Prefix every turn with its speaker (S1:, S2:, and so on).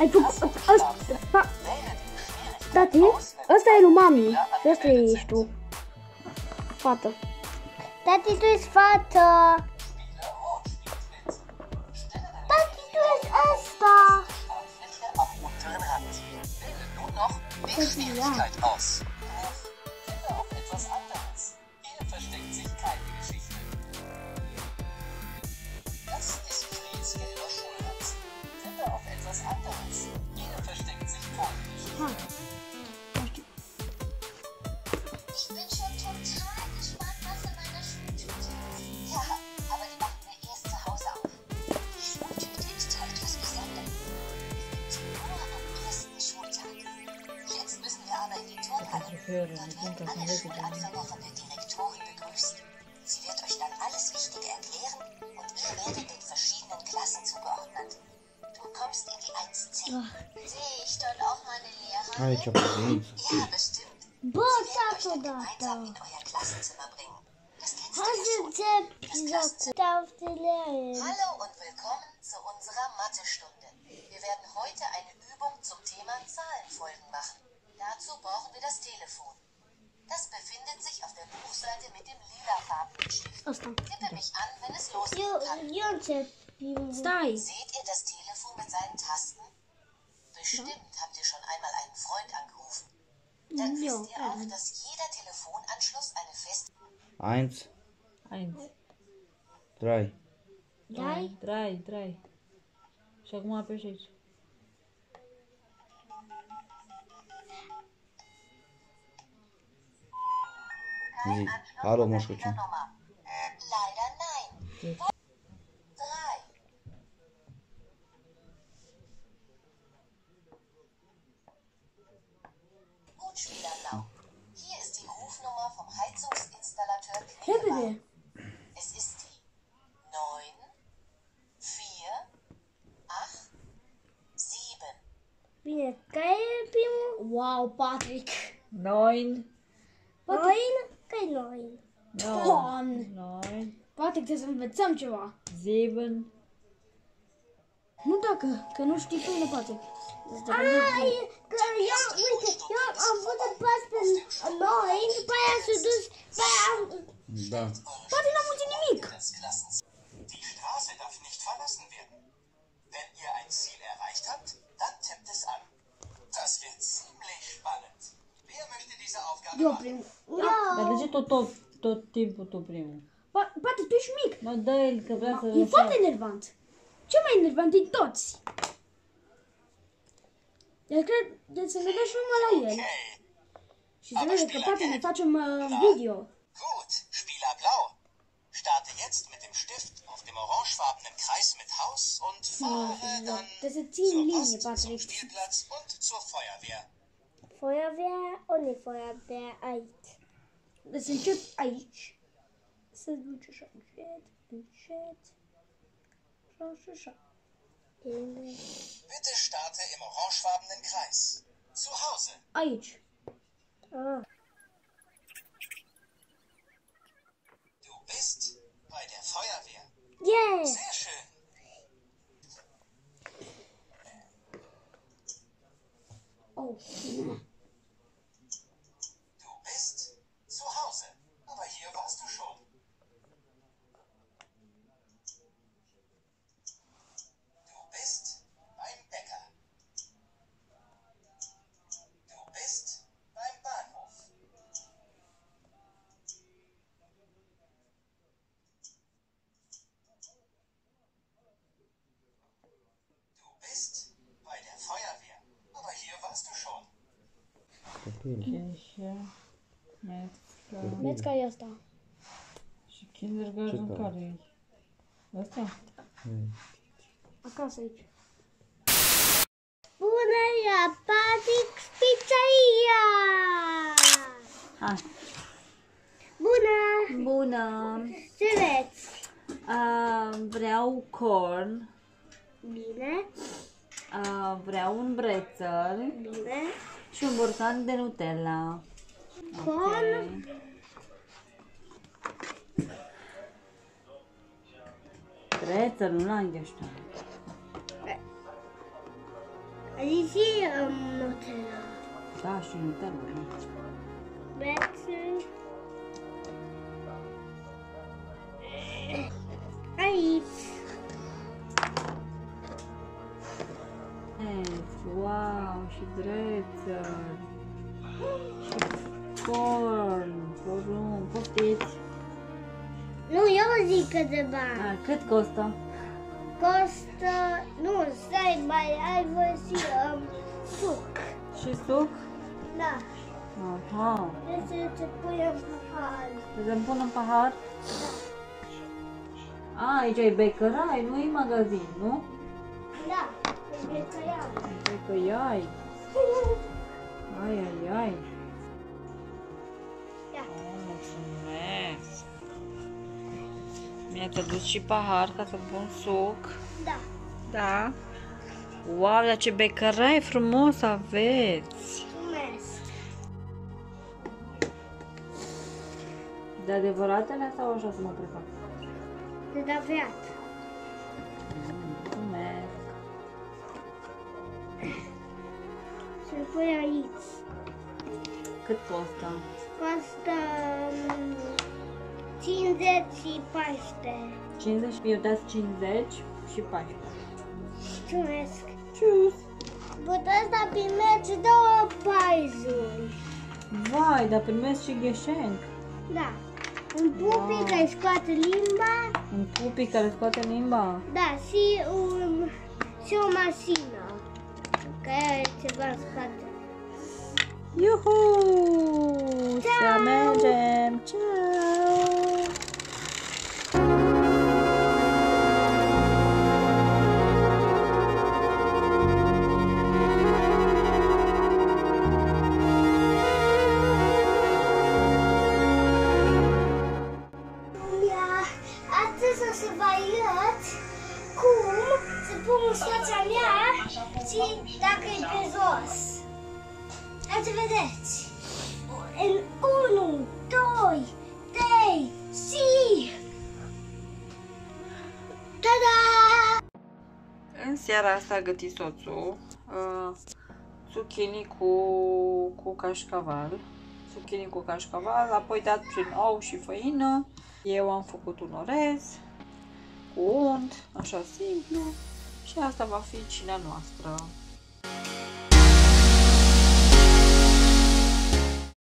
S1: Ai,
S2: auf
S1: ai
S2: die
S1: făcut...
S2: Tastenbuchstaben.
S1: Asta...
S2: Wähle den Schwierigkeitsgrad
S1: Tati,
S2: aus, wenn
S1: ăsta e lui mami.
S2: Spieler
S1: Și ăsta
S2: angemeldet
S1: ești
S2: sind.
S1: tu. Fată.
S3: Tati, tu ești fată.
S2: Spieler Rot spielt mit. Stelle deine
S3: Tati, tu ești asta.
S2: Startfläche am
S3: Turnhalle.
S4: höre,
S3: Dort
S4: die sind
S3: werden
S4: auf dem
S3: alle
S4: Weg gegangen.
S3: Schulanfänger von der Direktorin begrüßt. Sie wird euch dann alles Wichtige erklären und ihr werdet den verschiedenen Klassen zugeordnet. Du kommst in die 1C. Sehe ich dort auch meine Lehrer?
S5: Aici a păzit.
S3: Ja, bestimmt.
S6: Bă,
S3: Sie werden euch dann
S6: da,
S3: gemeinsam
S6: da.
S3: in euer Klassenzimmer bringen. Das kennst du ja schon.
S6: Lehrerin.
S3: Hallo und willkommen zu unserer Mathestunde. Wir werden heute
S1: Stai.
S3: Seht ihr das Telefon mit seinen Tasten? Bestimmt habt ihr schon einmal einen Freund angerufen. Dann
S1: Ja,
S3: wisst ihr auch, dass jeder Telefonanschluss eine feste
S5: Eins,
S4: Eins,
S5: trei.
S6: Dai?
S4: Trai, trai. Și acum apeși aici.
S5: Zi. Alo, moșcuciu.
S3: Nummer. Leider nein.
S6: Bine, care e primul?
S1: Wow, Patrick.
S4: Noin.
S6: Noin? Care e noin?
S1: Doamne.
S4: Noin.
S1: Patrick, trebuie să învățăm ceva.
S4: Sieben.
S1: Nu dacă, că nu știi tu, Patrick. Asta
S6: Ai, că eu, uite, eu am făcut pas pe noin, după aia s-a dus, după aia am...
S5: Da.
S1: Patrick n-am auzit nimic.
S2: Das Klassenzimmer. Die Straße darf nicht verlassen werden. Wenn ihr ein Ziel
S1: Eu
S2: machen?
S1: primul.
S4: Dar de ce tot, tot, tot timpul tu primul?
S1: Pa- Patrick, tu ești mic.
S4: Mă, dă el că vrea să...
S1: E foarte enervant. Cel mai enervant din toți. El cred, el se vede și numai la el.
S2: Okay.
S1: Și se vede că Patrick ne facem uh, video.
S2: Gut, Spieler Blau. Starte jetzt mit dem Stift auf dem orangefarbenen Kreis mit Haus und fahre dann
S1: Trebuie să ții
S2: zur
S1: linie,
S2: Post, zum
S1: Patrick.
S2: Spielplatz und zur Feuerwehr.
S6: Feuerwehr und die Feuerwehr
S1: Eid. Das ist ein Typ Eid. Das ist ein Typ Eid. Ein
S6: Typ.
S2: Bitte starte im orangefarbenen Kreis. Zu Hause.
S1: Eid.
S6: Ah.
S2: Du bist bei der Feuerwehr. Yay.
S6: Yeah.
S2: Sehr schön.
S5: Copil.
S4: Cheșe, mețca
S1: Vezi care e asta?
S4: și kindergarten
S5: Ce
S4: care e? Asta?
S1: Acasă aici.
S6: Bună la Patrick Pizzeria!
S4: Hai.
S6: Bună!
S4: Bună!
S6: Ce vreți?
S4: Uh, vreau corn,
S6: Bine,
S4: uh, vreau un brețel
S6: bine.
S4: Și un borcan de Nutella.
S6: Con,
S4: Ok. Brețel, nu la îngheștat.
S6: Adică și um, Nutella.
S4: Da, și Nutella. da. Drețel. Și corn, porumb, poftiți.
S6: Nu, eu zic că de bani.
S4: A, cât costă?
S6: Costă... Nu, stai, mai ai văzut um, suc.
S4: Și suc?
S6: Da.
S4: Aha.
S6: Trebuie să te pui în pahar.
S4: Să îmi pun în pahar? A, aici e becărai, nu e magazin, nu?
S6: Da, trebuie că iau.
S4: Becăiai. Ai, ai, ai.
S6: Ia.
S4: Mulțumesc. Mi-ați adus și pahar ca să pun suc.
S6: Da.
S4: Da. Wow, dar ce becărai frumos aveți!
S6: Mulțumesc.
S4: De adevăratele sau așa să mă prefac?
S6: De daviat.
S4: Mulțumesc!
S6: Și-l pui aici.
S4: Cât costă?
S6: Costă um, 50 și 14.
S4: 50? Eu dați 50 și 14.
S6: Mulțumesc.
S4: Tschüss!
S6: Puteți da primești două paizuri.
S4: Vai, dar primesc și gheșenc.
S6: Da. Un pupi
S4: Wow.
S6: care scoate limba.
S4: Un pupi care scoate limba.
S6: Da, și, un, și o mașină. Care ceva în spate.
S4: Iuhu! Să
S6: și dacă e pe jos. Hai să vedeți. În 1, 2, 3 și... Tada!
S4: În seara asta a gătit soțul uh, zucchini cu, cu cașcaval. Zucchini cu cașcaval, apoi dat prin ou și făină. Eu am făcut un orez cu unt, așa simplu. Și asta va fi cina noastră.